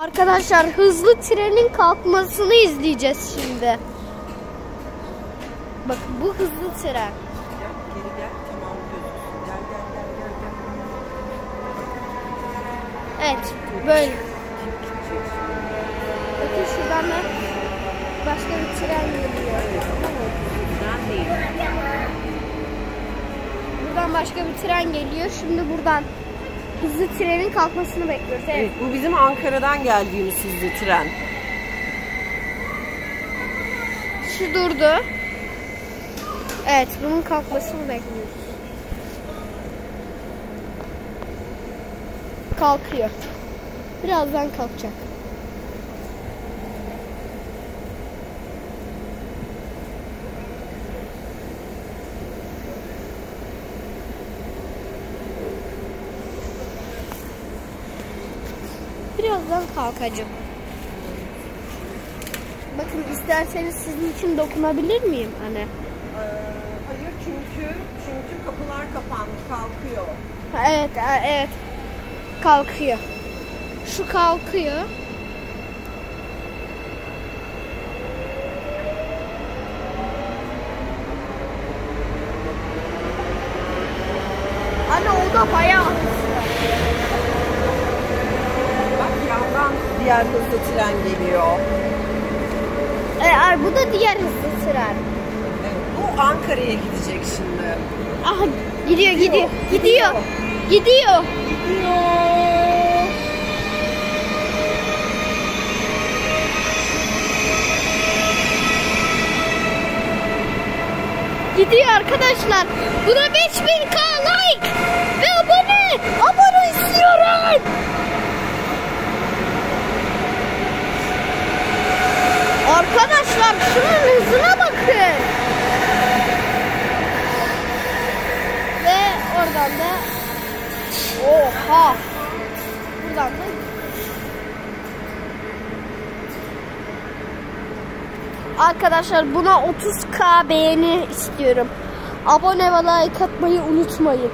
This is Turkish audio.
Arkadaşlar hızlı trenin kalkmasını izleyeceğiz şimdi. Bak bu hızlı tren. Evet böyle. Bakın şuradan da başka bir tren geliyor. Buradan başka bir tren geliyor. Şimdi buradan hızlı trenin kalkmasını bekliyoruz. Evet. Evet, bu bizim Ankara'dan geldiğimiz hızlı tren. Şu durdu. Evet bunun kalkmasını bekliyoruz. Kalkıyor. Birazdan kalkacak. Birazdan kalkacak. Bakın isterseniz sizin için dokunabilir miyim anne? Ee, hayır çünkü çünkü kapılar kapandı kalkıyor. Evet, evet. Kalkıyor. Şu kalkıyor. Anne o da bayağı hızlı. Bak yandan diğer hızlı tren geliyor. E, ay, bu da diğer hızlı tren. Evet, bu Ankara'ya gidecek şimdi. Aha gidiyor gidiyor. Gidiyor. Gidiyor. Gidiyor arkadaşlar. Buna 5000k like ve abone. Abone istiyorum. Arkadaşlar şunun hızına bakın. Ve oradan da Oha. Buradan da Arkadaşlar buna 30k beğeni istiyorum. Abone ve like atmayı unutmayın.